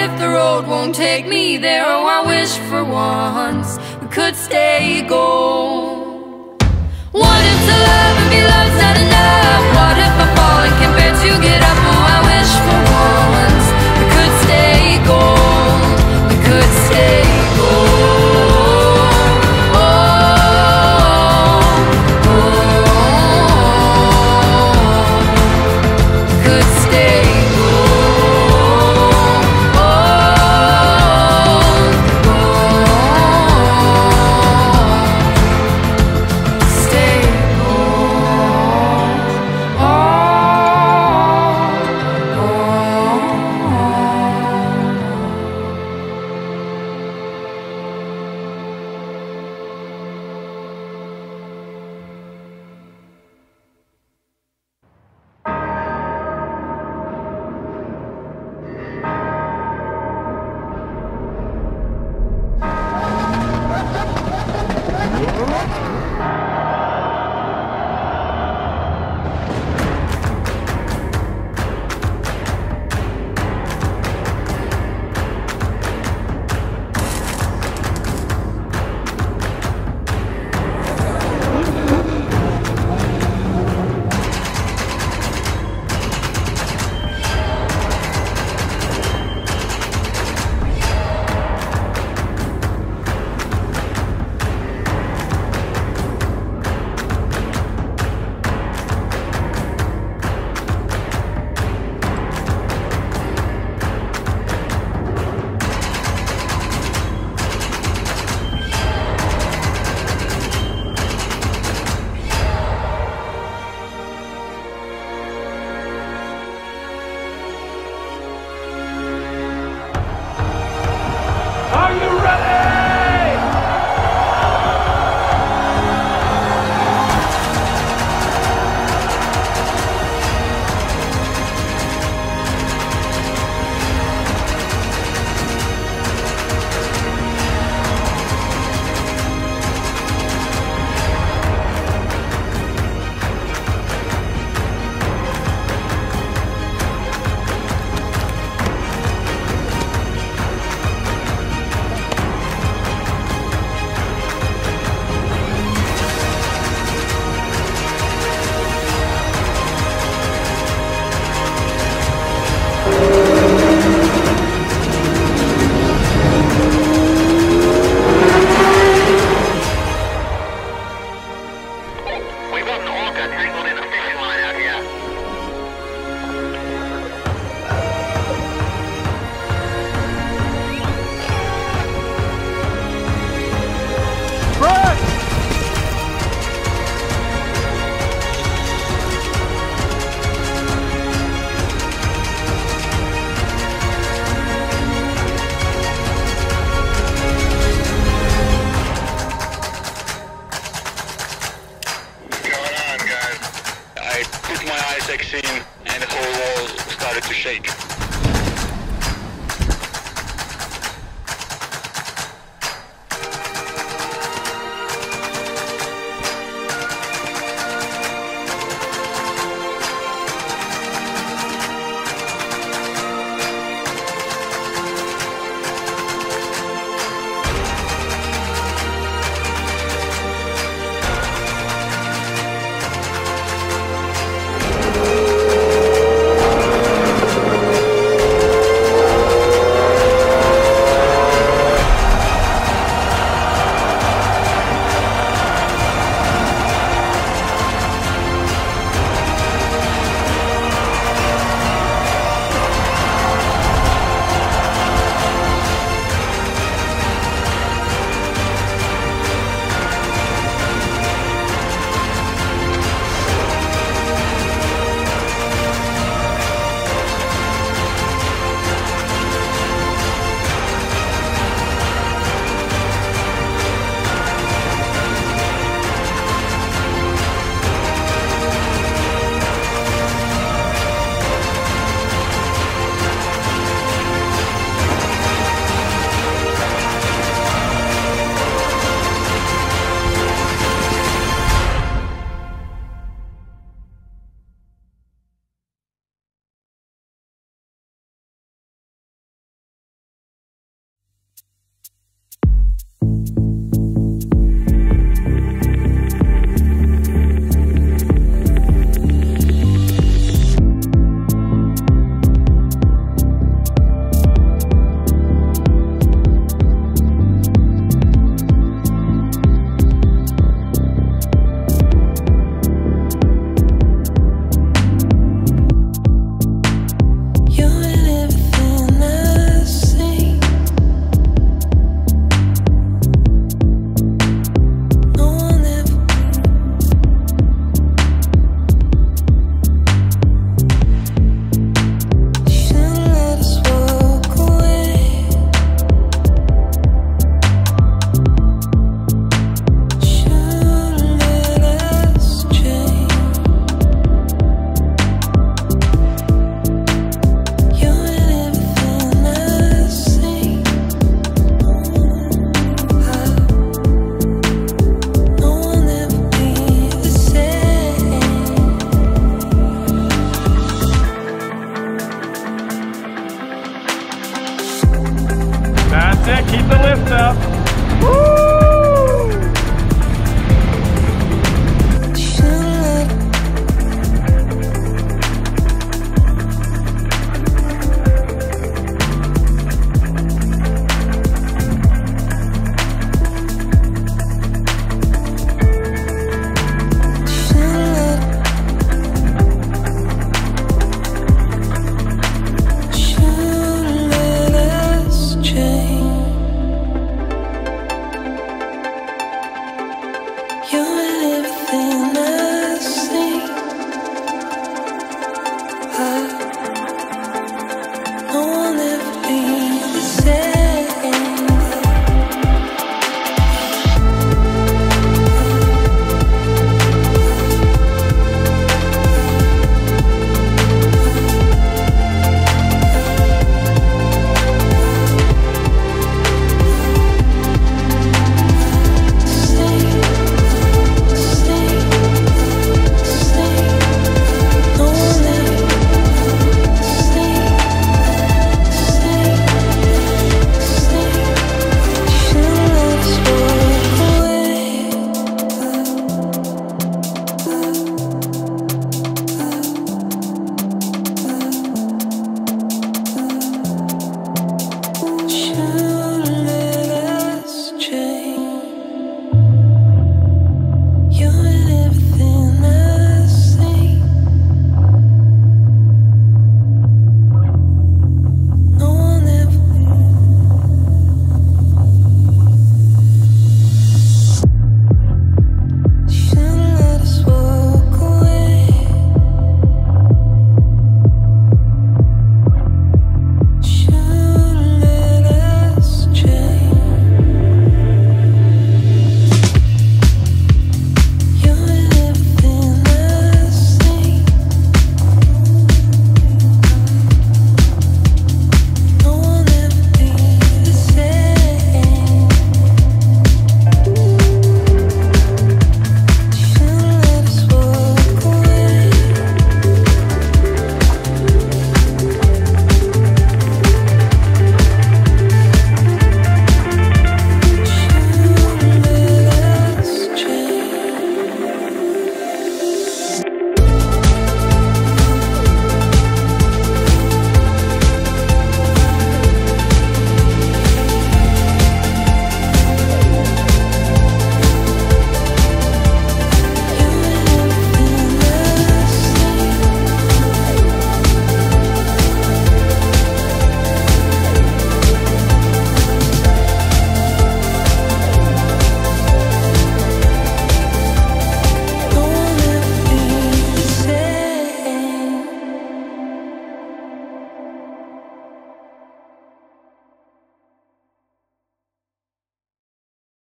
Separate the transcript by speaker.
Speaker 1: if the road won't take me there? Oh, I wish for once we could stay gold. What if to love and be loved's not enough? What if I fall and can't bear to get up? Oh, I wish for